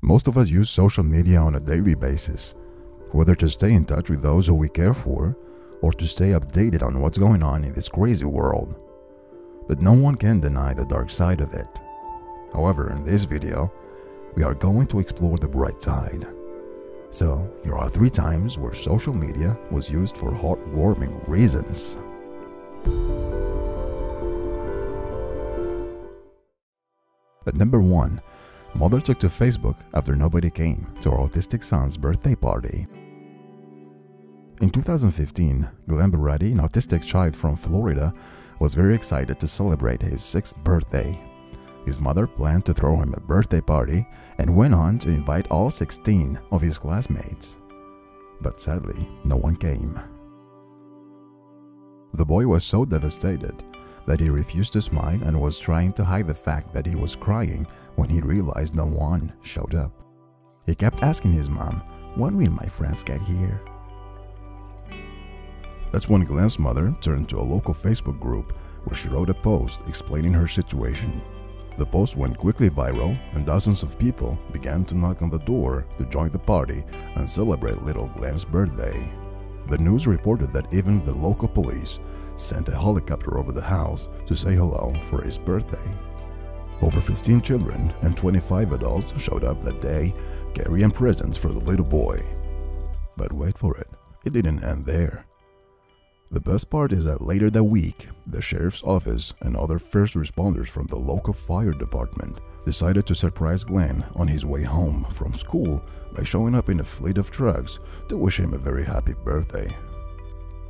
Most of us use social media on a daily basis, whether to stay in touch with those who we care for or to stay updated on what's going on in this crazy world. But no one can deny the dark side of it. However, in this video, we are going to explore the bright side. So, here are three times where social media was used for heartwarming reasons. At number 1, mother took to Facebook after nobody came to her autistic son's birthday party. In 2015, Glenn Buratti, an autistic child from Florida, was very excited to celebrate his sixth birthday. His mother planned to throw him a birthday party and went on to invite all 16 of his classmates. But sadly, no one came. The boy was so devastated that he refused to smile and was trying to hide the fact that he was crying when he realized no one showed up. He kept asking his mom, When will my friends get here? That's when Glenn's mother turned to a local Facebook group where she wrote a post explaining her situation. The post went quickly viral and dozens of people began to knock on the door to join the party and celebrate little Glenn's birthday. The news reported that even the local police sent a helicopter over the house to say hello for his birthday. Over 15 children and 25 adults showed up that day carrying presents for the little boy. But wait for it, it didn't end there. The best part is that later that week, the sheriff's office and other first responders from the local fire department decided to surprise Glenn on his way home from school by showing up in a fleet of trucks to wish him a very happy birthday.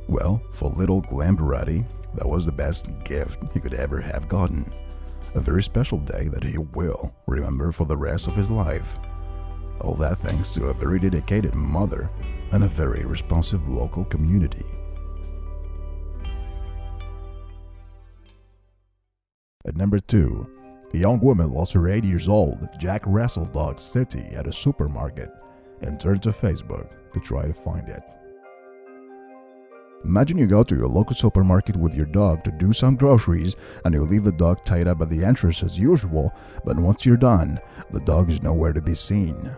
Well, for little Glenn Buratti, that was the best gift he could ever have gotten. A very special day that he will remember for the rest of his life. All that thanks to a very dedicated mother and a very responsive local community. At number 2, a young woman lost her 8 years old Jack Russell dog Seti at a supermarket and turned to Facebook to try to find it. Imagine you go to your local supermarket with your dog to do some groceries and you leave the dog tied up at the entrance as usual, but once you're done, the dog is nowhere to be seen.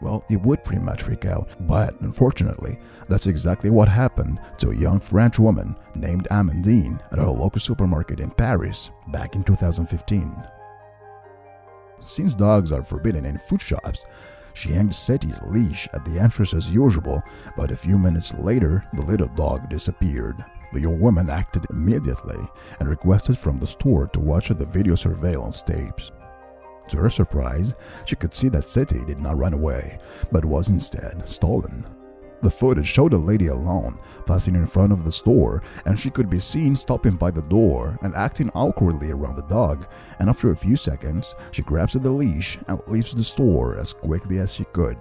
Well, you would pretty much freak out, but unfortunately, that's exactly what happened to a young French woman named Amandine at her local supermarket in Paris back in 2015. Since dogs are forbidden in food shops, she hanged Seti's leash at the entrance as usual, but a few minutes later, the little dog disappeared. The young woman acted immediately and requested from the store to watch the video surveillance tapes. To her surprise, she could see that Seti did not run away, but was instead stolen. The footage showed a lady alone, passing in front of the store, and she could be seen stopping by the door and acting awkwardly around the dog, and after a few seconds, she grabs at the leash and leaves the store as quickly as she could.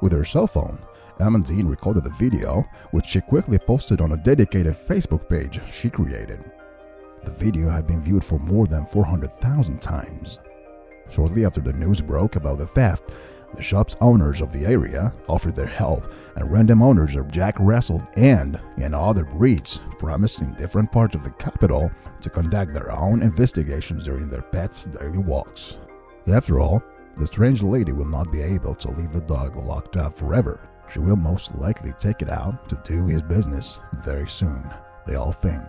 With her cell phone, Amandine recorded the video, which she quickly posted on a dedicated Facebook page she created. The video had been viewed for more than 400,000 times. Shortly after the news broke about the theft, the shop's owners of the area offered their help, and random owners of Jack Russell and and other breeds promised in different parts of the capital to conduct their own investigations during their pets' daily walks. After all, the strange lady will not be able to leave the dog locked up forever. She will most likely take it out to do his business very soon, they all think.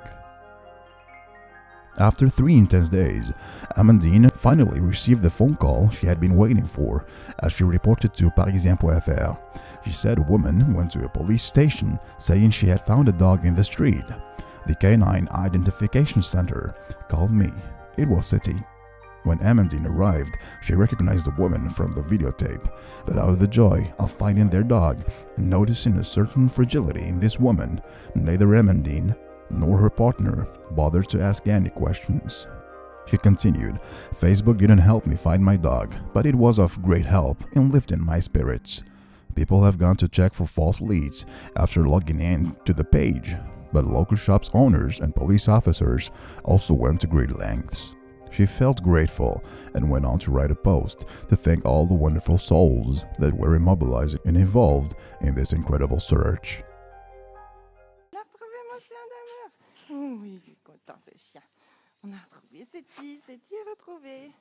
After three intense days, Amandine finally received the phone call she had been waiting for, as she reported to Parisien.fr. She said a woman went to a police station saying she had found a dog in the street. The Canine Identification Center called me. It was Seti. When Amandine arrived, she recognized the woman from the videotape, but out of the joy of finding their dog and noticing a certain fragility in this woman, neither Amandine nor her partner bothered to ask any questions. She continued, Facebook didn't help me find my dog, but it was of great help in lifting my spirits. People have gone to check for false leads after logging in to the page, but local shops owners and police officers also went to great lengths. She felt grateful and went on to write a post to thank all the wonderful souls that were immobilized and involved in this incredible search. Oui, content ce chien. On a retrouvé Cétie, Cétie est.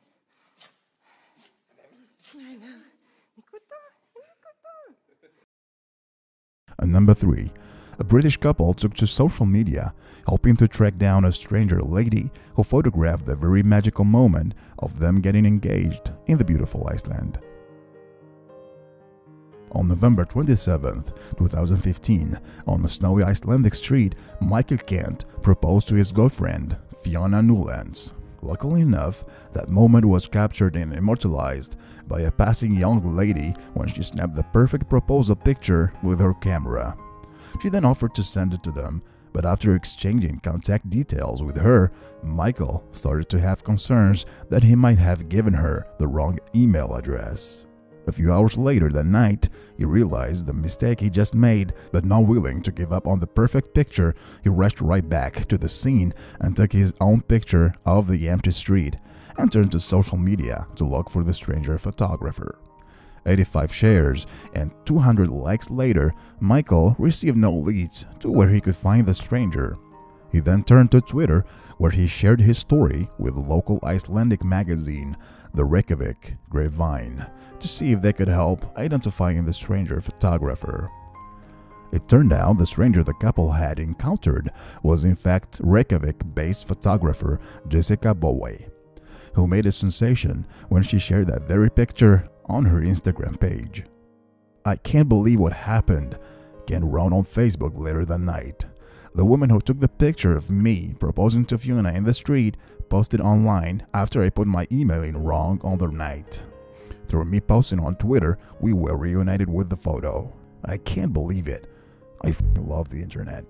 And number 3. A British couple took to social media, hoping to track down a stranger lady who photographed the very magical moment of them getting engaged in the beautiful Iceland. On November 27, 2015, on a snowy Icelandic street, Michael Kent proposed to his girlfriend, Fiona Newlands. Luckily enough, that moment was captured and immortalized by a passing young lady when she snapped the perfect proposal picture with her camera. She then offered to send it to them, but after exchanging contact details with her, Michael started to have concerns that he might have given her the wrong email address. A few hours later that night, he realized the mistake he just made, but not willing to give up on the perfect picture, he rushed right back to the scene and took his own picture of the empty street and turned to social media to look for the stranger photographer. 85 shares and 200 likes later, Michael received no leads to where he could find the stranger. He then turned to Twitter, where he shared his story with local Icelandic magazine, the Reykjavik Grapevine, to see if they could help identifying the stranger photographer. It turned out the stranger the couple had encountered was in fact Reykjavik-based photographer Jessica Bowie, who made a sensation when she shared that very picture on her Instagram page. I can't believe what happened, Ken wrote on Facebook later that night. The woman who took the picture of me proposing to Fiona in the street posted online after I put my email in wrong on the night. Through me posting on Twitter, we were reunited with the photo. I can't believe it. I love the internet.